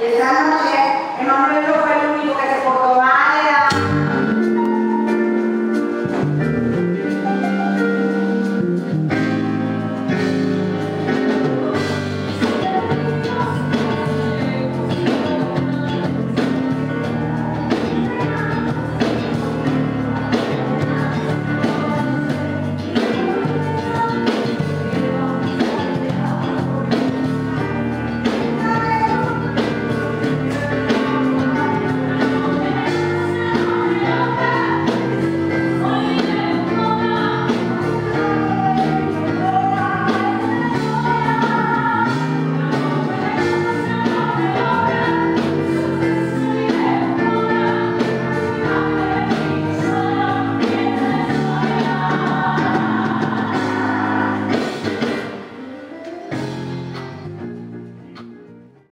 Y esta noche